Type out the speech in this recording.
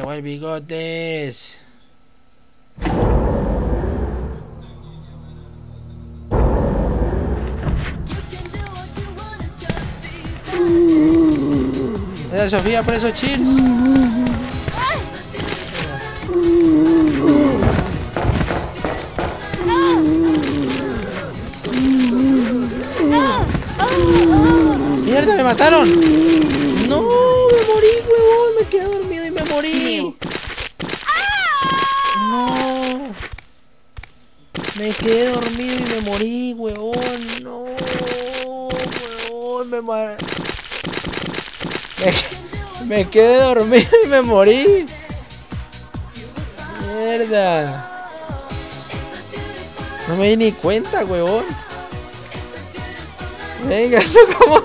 Llegó el bigotes. Mira, Sofía, por esos chills. ¡Mierda, me mataron! ¡No! ¡Me morí, huevón! Morí. ¡No! Me quedé dormido y me morí, huevón. ¡No! Huevón, me mar... Me, me quedé dormido y me morí. Mierda. No me di ni cuenta, huevón. Venga, eso como...